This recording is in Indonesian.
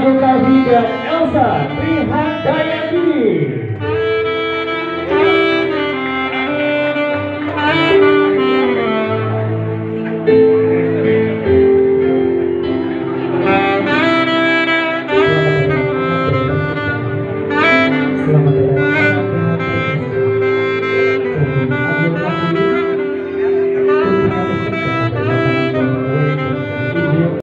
Agung Yukawi dan Elsa Trihandayani